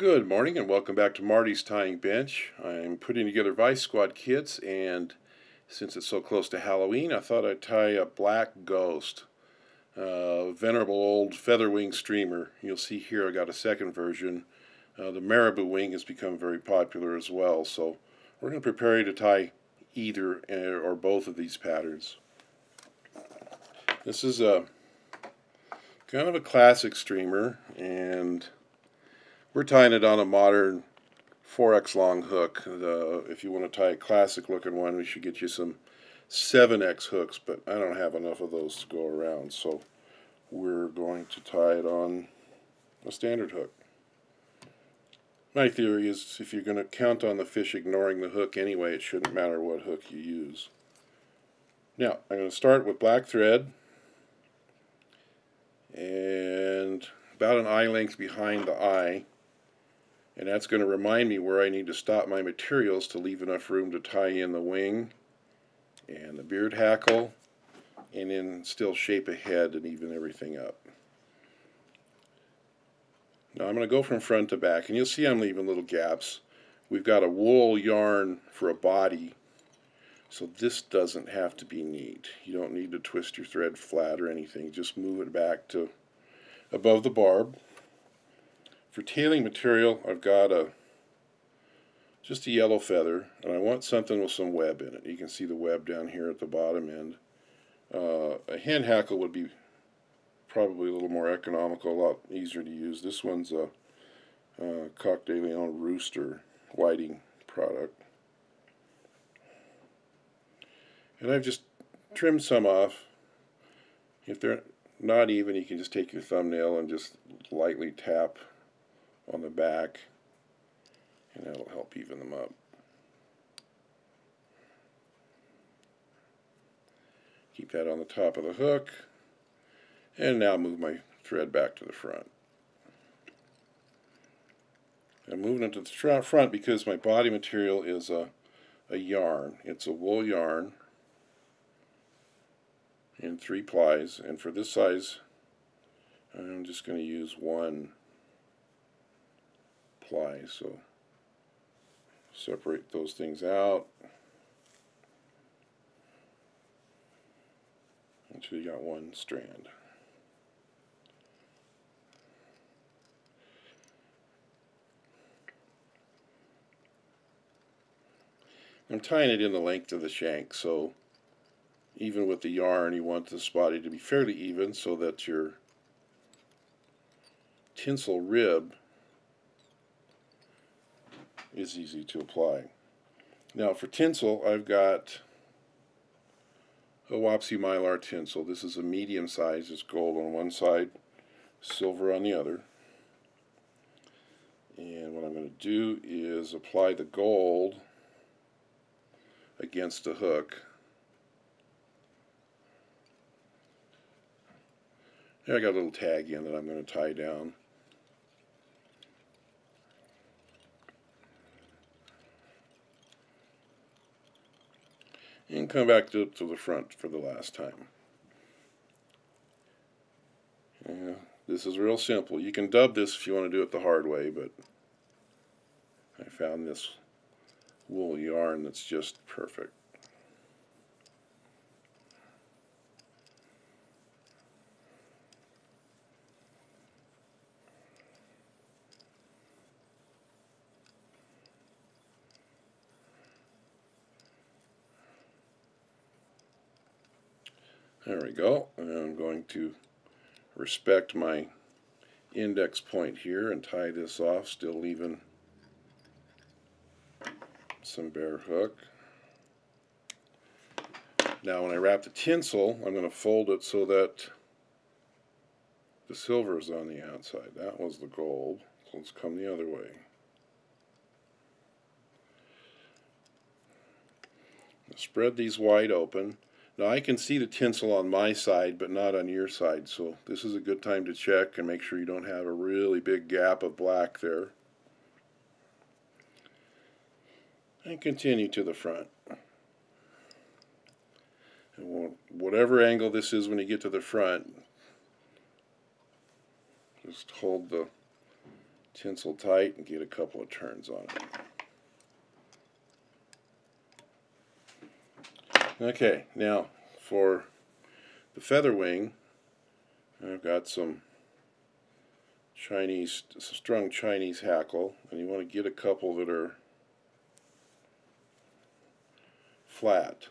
Good morning and welcome back to Marty's Tying Bench. I'm putting together Vise Squad kits and since it's so close to Halloween I thought I'd tie a black ghost. Uh, venerable old featherwing streamer. You'll see here I got a second version. Uh, the marabou wing has become very popular as well so we're going to prepare you to tie either uh, or both of these patterns. This is a kind of a classic streamer and we're tying it on a modern 4x long hook. The, if you want to tie a classic looking one, we should get you some 7x hooks, but I don't have enough of those to go around, so we're going to tie it on a standard hook. My theory is if you're going to count on the fish ignoring the hook anyway, it shouldn't matter what hook you use. Now, I'm going to start with black thread and about an eye length behind the eye and that's going to remind me where I need to stop my materials to leave enough room to tie in the wing and the beard hackle and then still shape a head and even everything up. Now I'm going to go from front to back and you'll see I'm leaving little gaps. We've got a wool yarn for a body so this doesn't have to be neat. You don't need to twist your thread flat or anything. Just move it back to above the barb for tailing material, I've got a just a yellow feather, and I want something with some web in it. You can see the web down here at the bottom end. Uh, a hen hackle would be probably a little more economical, a lot easier to use. This one's a, a Coq de Leon Rooster whiting product. And I've just trimmed some off. If they're not even, you can just take your thumbnail and just lightly tap on the back and that'll help even them up. Keep that on the top of the hook and now move my thread back to the front. I'm moving it to the front because my body material is a, a yarn. It's a wool yarn in three plies and for this size I'm just going to use one apply. So separate those things out until you got one strand. I'm tying it in the length of the shank so even with the yarn you want this body to be fairly even so that your tinsel rib is easy to apply. Now for tinsel, I've got a Wapsi Mylar tinsel. This is a medium size. It's gold on one side, silver on the other. And what I'm going to do is apply the gold against the hook. There I got a little tag in that I'm going to tie down. And come back to, to the front for the last time. Yeah, this is real simple. You can dub this if you want to do it the hard way, but I found this wool yarn that's just perfect. There we go. I'm going to respect my index point here and tie this off, still leaving some bare hook. Now when I wrap the tinsel, I'm going to fold it so that the silver is on the outside. That was the gold. So let's come the other way. Spread these wide open. Now I can see the tinsel on my side, but not on your side, so this is a good time to check and make sure you don't have a really big gap of black there. And continue to the front. And whatever angle this is when you get to the front, just hold the tinsel tight and get a couple of turns on it. Okay, now for the feather wing, I've got some Chinese, strung Chinese hackle, and you want to get a couple that are flat.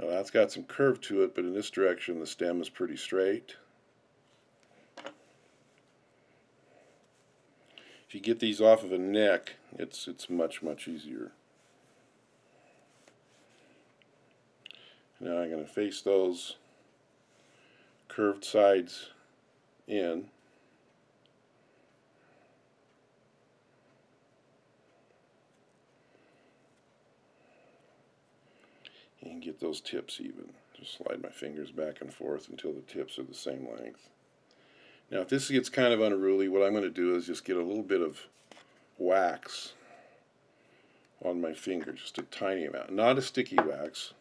Now that's got some curve to it, but in this direction the stem is pretty straight. If you get these off of a neck, it's it's much much easier. Now I'm going to face those curved sides in. And get those tips even. Just slide my fingers back and forth until the tips are the same length. Now if this gets kind of unruly, what I'm going to do is just get a little bit of wax on my finger, just a tiny amount. Not a sticky wax,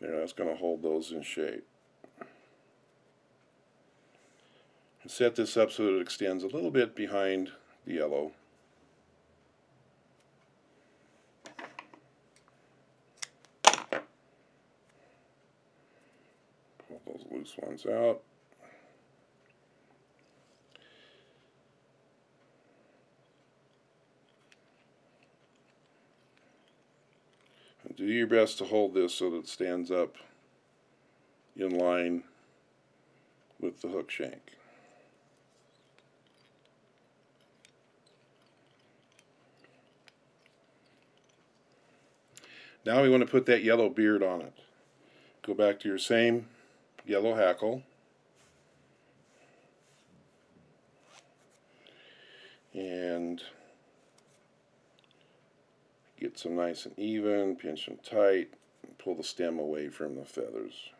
There, that's going to hold those in shape. And set this up so that it extends a little bit behind the yellow. Pull those loose ones out. Do your best to hold this so that it stands up in line with the hook shank. Now we want to put that yellow beard on it. Go back to your same yellow hackle. And Some nice and even, pinch them tight, pull the stem away from the feathers,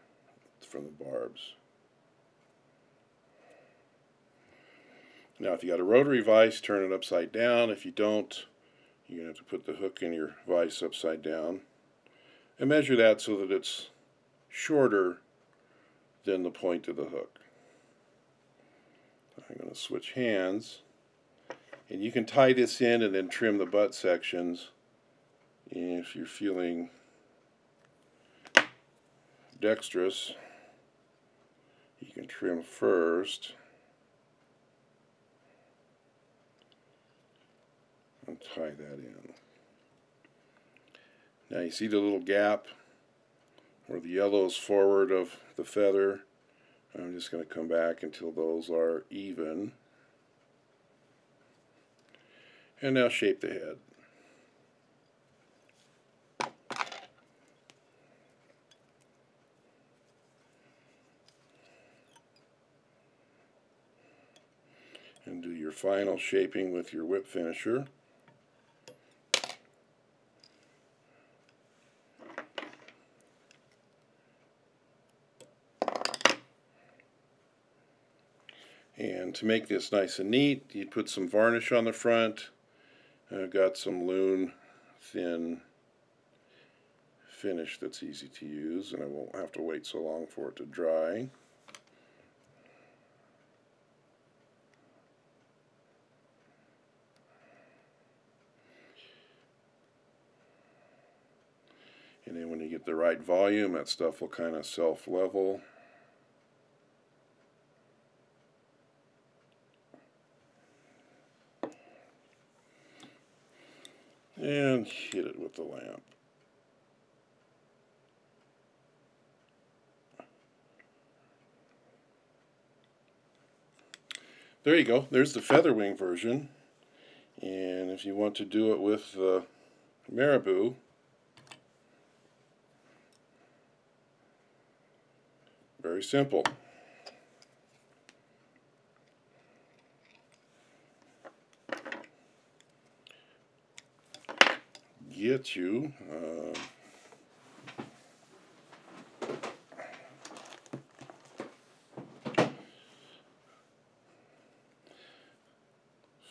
from the barbs. Now if you got a rotary vise, turn it upside down. If you don't, you're going to have to put the hook in your vise upside down. And measure that so that it's shorter than the point of the hook. I'm going to switch hands. And you can tie this in and then trim the butt sections if you're feeling dexterous, you can trim first and tie that in. Now you see the little gap where the yellow is forward of the feather. I'm just going to come back until those are even. And now shape the head. and do your final shaping with your whip finisher. And to make this nice and neat, you put some varnish on the front. I've got some Loon thin finish that's easy to use and I won't have to wait so long for it to dry. And then when you get the right volume, that stuff will kind of self-level. And hit it with the lamp. There you go. There's the featherwing version. And if you want to do it with the marabou, Very simple. Get you uh,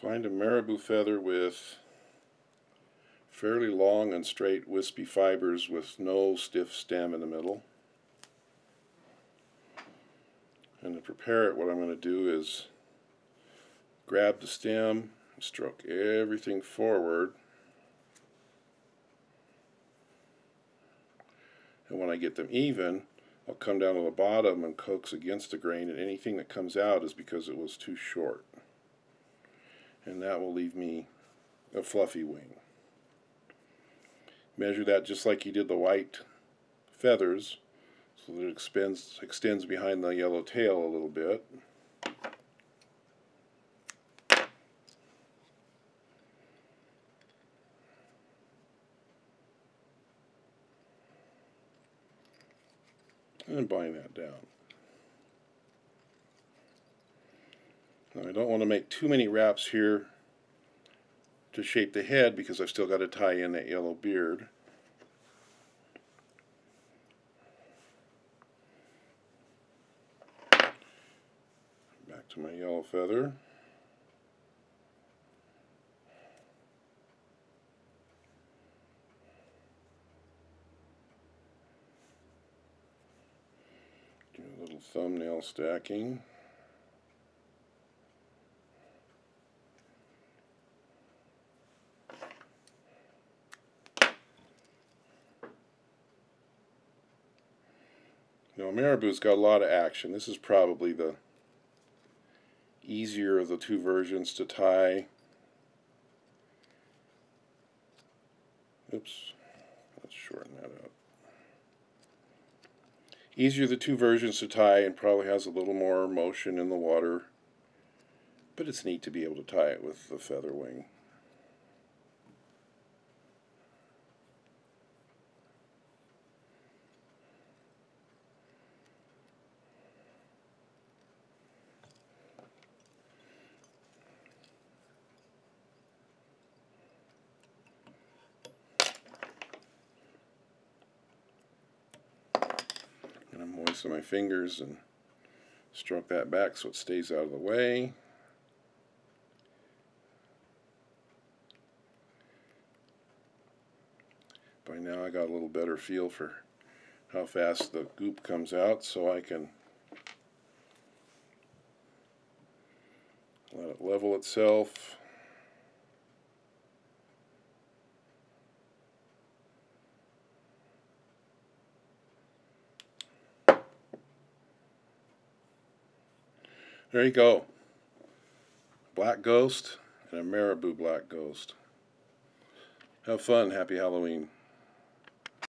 find a marabou feather with fairly long and straight wispy fibers with no stiff stem in the middle. And to prepare it, what I'm going to do is grab the stem, stroke everything forward. And when I get them even, I'll come down to the bottom and coax against the grain and anything that comes out is because it was too short. And that will leave me a fluffy wing. Measure that just like you did the white feathers so that it extends, behind the yellow tail a little bit. and bind that down. Now I don't want to make too many wraps here to shape the head because I've still got to tie in that yellow beard. Back to my yellow feather. Do a little thumbnail stacking. Now Marabou's got a lot of action. This is probably the easier of the two versions to tie. Oops, let's shorten that up. Easier the two versions to tie and probably has a little more motion in the water. But it's neat to be able to tie it with the feather wing. Moisten my fingers and stroke that back so it stays out of the way. By now I got a little better feel for how fast the goop comes out so I can let it level itself. There you go. Black Ghost and a Marabou Black Ghost. Have fun. Happy Halloween.